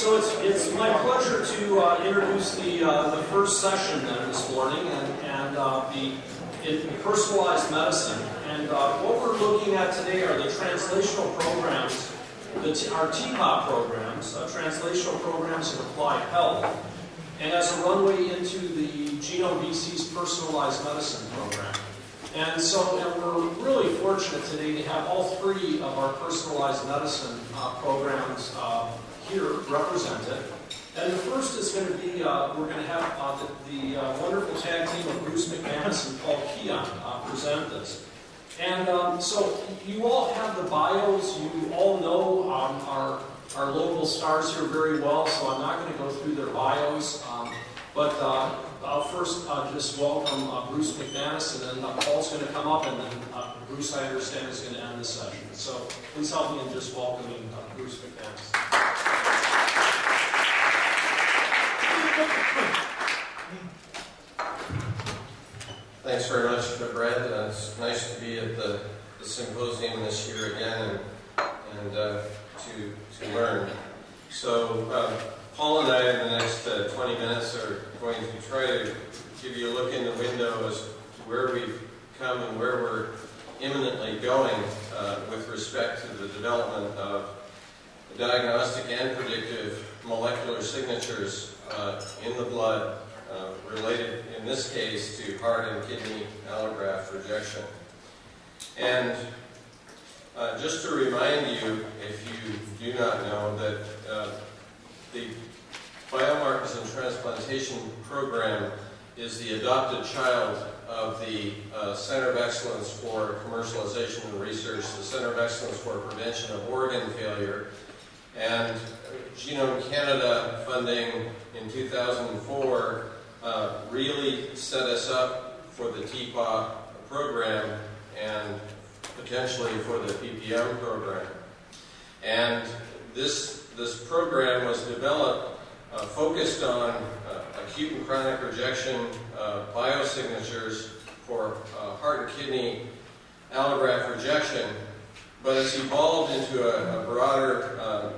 So it's, it's my pleasure to uh, introduce the, uh, the first session then this morning and, and uh, the in personalized medicine. And uh, what we're looking at today are the translational programs, the our TPOP programs, uh, translational programs of applied health, and as a runway into the Genome BC's personalized medicine program. And so and we're really fortunate today to have all three of our personalized medicine uh, programs uh, here represented. And the first is going to be, uh, we're going to have uh, the, the uh, wonderful tag team of Bruce McManus and Paul Keown uh, present this. And um, so you all have the bios, you all know um, our, our local stars here very well, so I'm not going to go through their bios. But uh, I'll first uh, just welcome uh, Bruce McManus, and then uh, Paul's going to come up, and then uh, Bruce, I understand, is going to end the session. So please help me in just welcoming uh, Bruce McManus. Thanks very much, Brad. It's nice to be at the, the symposium this year again and, and to, to learn. So, Paul and I, in the next uh, 20 minutes, are going to try to give you a look in the window as to where we've come and where we're imminently going uh, with respect to the development of diagnostic and predictive molecular signatures uh, in the blood uh, related, in this case, to heart and kidney allograft rejection. And uh, just to remind you, if you do not know, that uh, the Biomarkers and Transplantation Program is the adopted child of the uh, Center of Excellence for Commercialization and Research, the Center of Excellence for Prevention of Organ Failure, and Genome Canada funding in 2004 uh, really set us up for the TPA program and potentially for the PPM program. And this, this program was developed uh, focused on uh, acute and chronic rejection biosignatures for uh, heart and kidney allograft rejection, but it's evolved into a, a broader uh,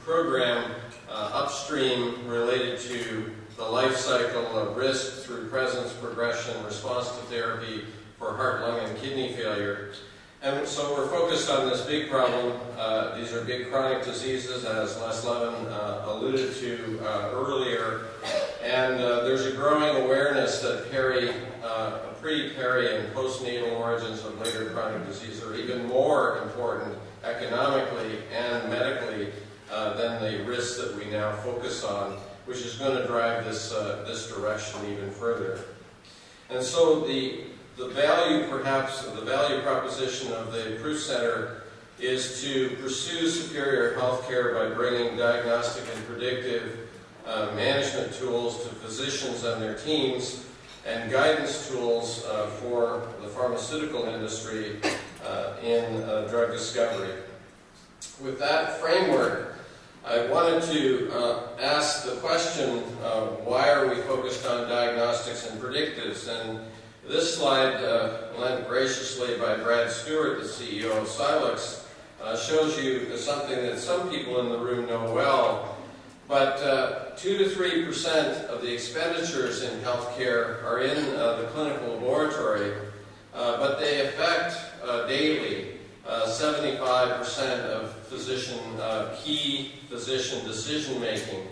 program uh, upstream related to the life cycle of risk through presence, progression, response to therapy for heart, lung, and kidney failure. And so we're focused on this big problem. Uh, big chronic diseases, as Les Levin uh, alluded to uh, earlier. And uh, there's a growing awareness that peri, uh, pre-peri and postnatal origins of later chronic disease are even more important economically and medically uh, than the risks that we now focus on, which is going to drive this, this direction even further. And so the the value, perhaps, the value proposition of the Proof Center is to pursue superior health care by bringing diagnostic and predictive uh, management tools to physicians and their teams and guidance tools uh, for the pharmaceutical industry uh, in uh, drug discovery. With that framework, I wanted to uh, ask the question, why are we focused on diagnostics and predictives? And this slide, uh, lent graciously by Brad Stewart, the CEO of Silex, uh, shows you something that some people in the room know well. But uh, 2 to 3 percent of the expenditures in healthcare are in uh, the clinical laboratory, uh, but they affect uh, daily 75 percent of physician, key physician decision making.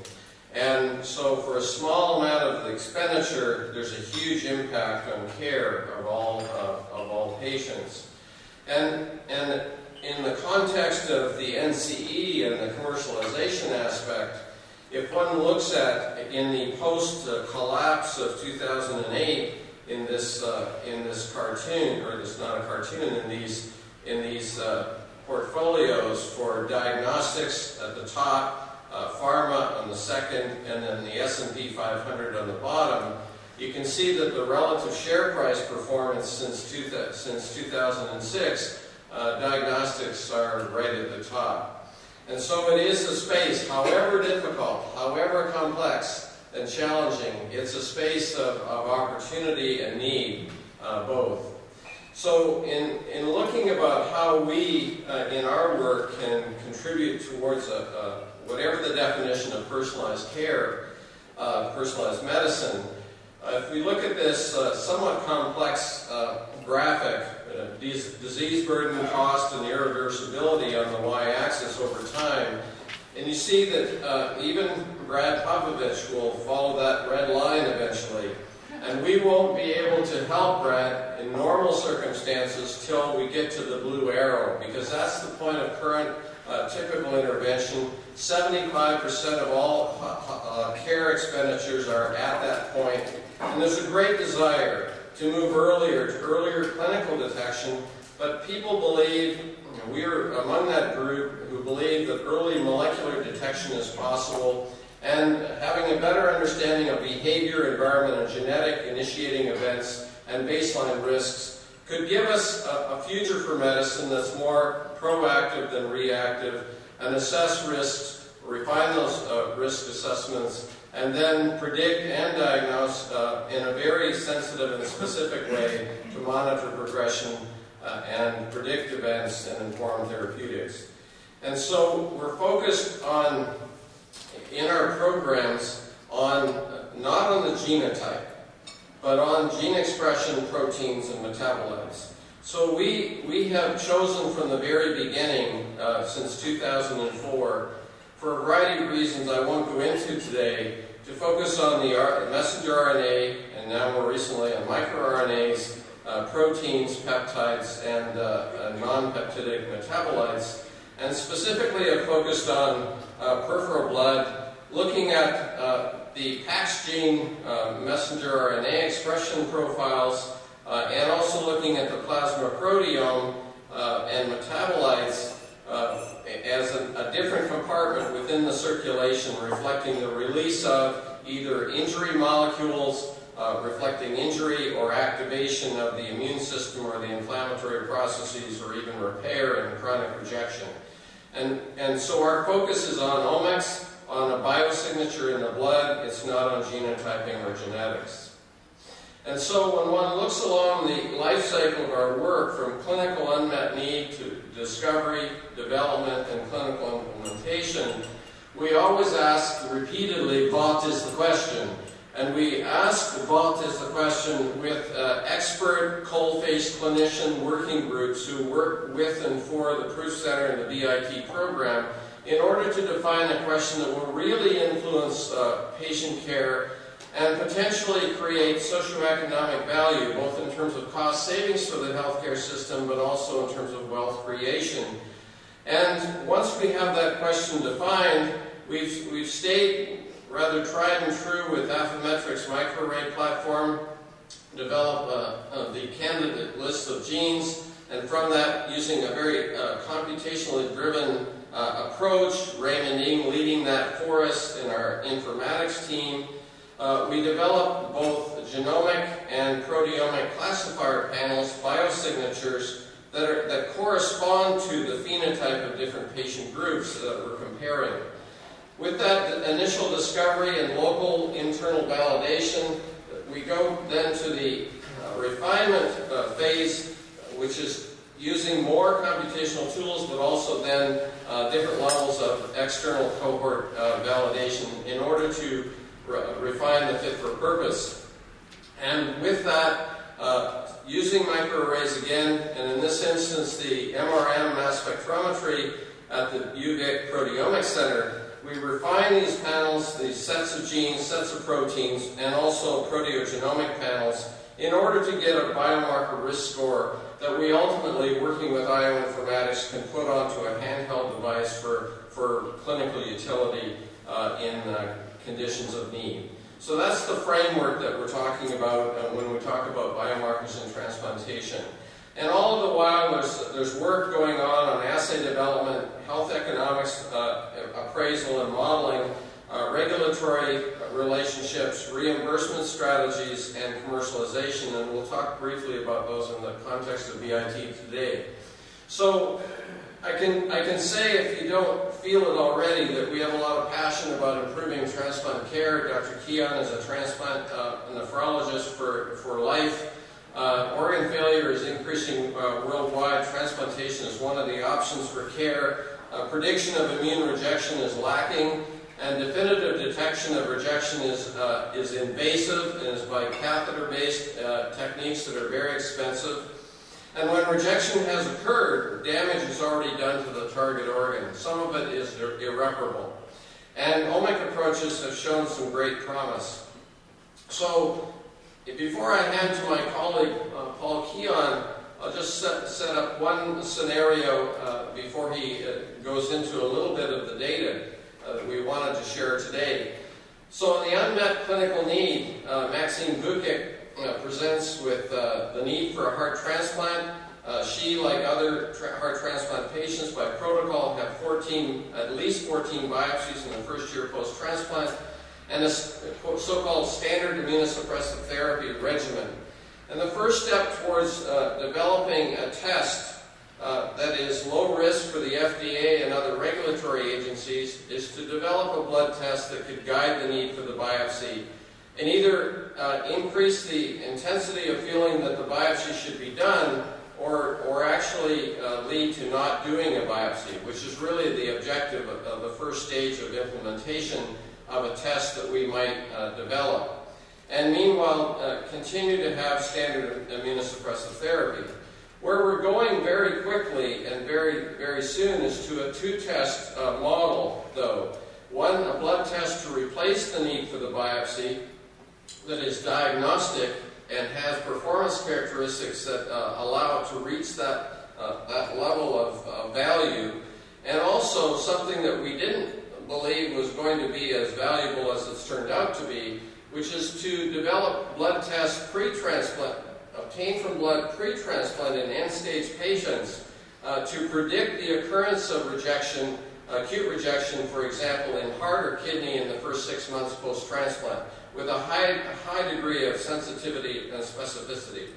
And so for a small amount of the expenditure, there's a huge impact on care of all, uh, of all patients. And, and in the context of the NCE and the commercialization aspect, if one looks at in the post-collapse of 2008 in this, uh, in this cartoon, or this not a cartoon, in these, in these uh, portfolios for diagnostics at the top, uh, pharma on the second, and then the S&P 500 on the bottom, you can see that the relative share price performance since, two since 2006, uh, diagnostics are right at the top. And so it is a space, however difficult, however complex and challenging, it's a space of, of opportunity and need, uh, both. So in, in looking about how we, uh, in our work, can contribute towards a, a whatever the definition of personalized care, uh, personalized medicine, uh, if we look at this uh, somewhat complex uh, graphic, uh, disease burden, cost, and irreversibility on the y-axis over time, and you see that uh, even Brad Popovich will follow that red line eventually. And we won't be able to help Brad in normal circumstances till we get to the blue arrow, because that's the point of current uh, typical intervention. 75% of all uh, care expenditures are at that point. And there's a great desire to move earlier, to earlier clinical detection, but people believe, we are among that group who believe that early molecular detection is possible, and having a better understanding of behavior, environment, and genetic initiating events and baseline risks could give us a, a future for medicine that's more proactive than reactive and assess risks, refine those uh, risk assessments, and then predict and diagnose uh, in a very sensitive and specific way to monitor progression uh, and predict events and inform therapeutics. And so we're focused on, in our programs, on uh, not on the genotype, but on gene expression, proteins, and metabolites. So we, we have chosen from the very beginning, uh, since 2004, for a variety of reasons I won't go into today, to focus on the messenger RNA, and now more recently on microRNAs, uh, proteins, peptides, and uh, non-peptidic metabolites, and specifically have focused on uh, peripheral blood, looking at uh, the PAXgene uh, messenger RNA expression profiles, uh, and also looking at the plasma proteome and metabolites as a, a, different compartment within the circulation, reflecting the release of either injury molecules, uh, reflecting injury or activation of the immune system or the inflammatory processes or even repair and chronic rejection. And, and so our focus is on omics, on a biosignature in the blood, it's not on genotyping or genetics. And so when one looks along the life cycle of our work from clinical unmet need to discovery, development, and clinical implementation, we always ask repeatedly, what is the question? And we ask what is the question with uh, expert, cold-faced clinician working groups who work with and for the Proof Center and the BIT program in order to define a question that will really influence uh, patient care and potentially create socioeconomic value, both in terms of cost savings for the healthcare system, but also in terms of wealth creation. And once we have that question defined, we've, we've stayed rather tried and true with Affymetrix microarray platform, develop uh, uh, the candidate list of genes, and from that, using a very uh, computationally driven uh, approach, Raymond Ng leading that for us in our informatics team, uh, we developed both genomic and proteomic classifier panels, biosignatures, that, are, that correspond to the phenotype of different patient groups that we're comparing. With that initial discovery and local internal validation, we go then to the uh, refinement uh, phase, which is using more computational tools, but also then uh, different levels of external cohort uh, validation in order to refine the fit for purpose. And with that, uh, using microarrays again, and in this instance, the MRM mass spectrometry at the UVic Proteomics Center, we refine these panels, these sets of genes, sets of proteins, and also proteogenomic panels in order to get a biomarker risk score that we ultimately, working with IO Informatics, can put onto a handheld device for, for clinical utility uh, in uh, conditions of need. So that's the framework that we're talking about uh, when we talk about biomarkers in transplantation. And all of the while, there's, there's work going on on assay development, health economics uh, appraisal and modeling, uh, regulatory relationships, reimbursement strategies, and commercialization. And we'll talk briefly about those in the context of BIT today. So I can, I can say, if you don't feel it already, that we have a lot of passion about improving transplant care. Dr. Keown is a transplant uh, nephrologist for, for life. Uh, organ failure is increasing uh, worldwide. Transplantation is one of the options for care. uh, prediction of immune rejection is lacking, and definitive detection of rejection is, uh, is invasive and is by catheter-based uh, techniques that are very expensive. And when rejection has occurred, damage is already done to the target organ. Some of it is ir- irreparable. And omic approaches have shown some great promise. So, before I hand to my colleague uh, Paul Keown, I'll just set, set up one scenario uh, before he uh, goes into a little bit of the data uh, that we wanted to share today. So, the unmet clinical need, uh, Maxine Vukic uh, presents with uh, the need for a heart transplant. Uh, she, like other tra- heart transplant patients, by protocol, have 14, at least 14 biopsies in the first year post-transplant, and a so-called standard immunosuppressive therapy regimen. And the first step towards uh, developing a test uh, that is low risk for the FDA and other regulatory agencies is to develop a blood test that could guide the need for the biopsy and either uh, increase the intensity of feeling that the biopsy should be done or, or actually uh, lead to not doing a biopsy, which is really the objective of, of the first stage of implementation of a test that we might uh, develop. And meanwhile, uh, continue to have standard immunosuppressive therapy. Where we're going very quickly and very, very soon is to a two-test uh, model, though. One, a blood test to replace the need for the biopsy that is diagnostic and has performance characteristics that uh, allow it to reach that, uh, that level of uh, value, and also something that we didn't believe was going to be as valuable as it's turned out to be, which is to develop blood tests pre-transplant, obtained from blood pre-transplant in end-stage patients uh, to predict the occurrence of rejection, acute rejection, for example, in heart or kidney in the first six months post-transplant with a high, a high degree of sensitivity and specificity.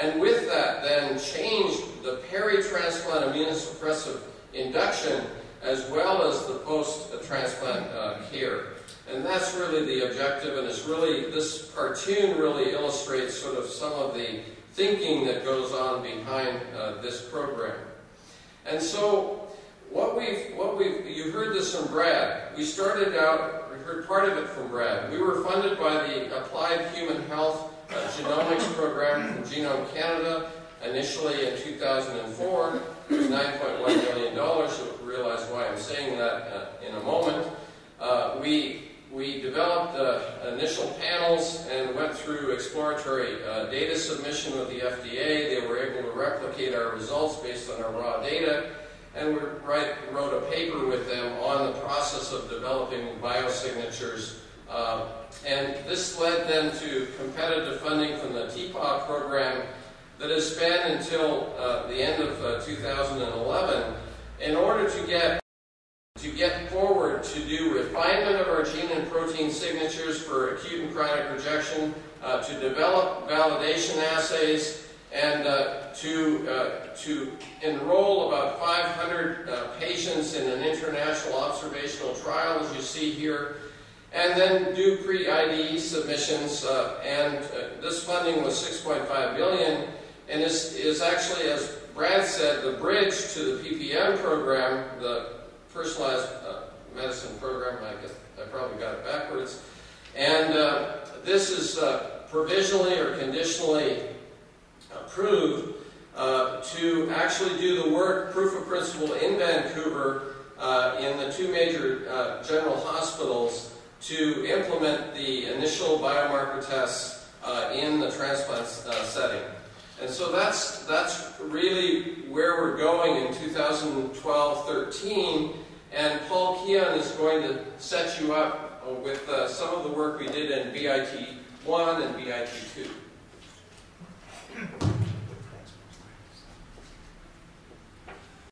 And with that, then change the peri-transplant immunosuppressive induction as well as the post-transplant uh, care. And that's really the objective, and it's really, this cartoon really illustrates sort of some of the thinking that goes on behind uh, this program. And so, what we've, what we've, you heard this from Brad. We started out, heard part of it from Brad. We were funded by the Applied Human Health uh, Genomics Program from Genome Canada, initially in 2004. It was $9.1 million. You'll realize why I'm saying that uh, in a moment. Uh, we we developed uh, initial panels and went through exploratory uh, data submission with the FDA. They were able to replicate our results based on our raw data, and we write, wrote a paper with them on the process of developing biosignatures. Uh, and this led then to competitive funding from the TPAW program that has spanned until uh, the end of uh, 2011 in order to get to get forward to do refinement of our gene and protein signatures for acute and chronic rejection, uh, to develop validation assays, and uh, to, uh, to enroll about 500 uh, patients in an international observational trial, as you see here, and then do pre-IDE submissions. Uh, and uh, this funding was 6.5 billion, and is, is actually, as Brad said, the bridge to the PPM program, the personalized uh, medicine program. I guess I probably got it backwards. And this is provisionally or conditionally approved uh, to actually do the work, proof of principle, in Vancouver uh, in the two major uh, general hospitals to implement the initial biomarker tests in the transplant setting. And so that's, that's really where we're going in 2012-13. And Paul Keown is going to set you up with uh, some of the work we did in BIT 1 and BIT 2.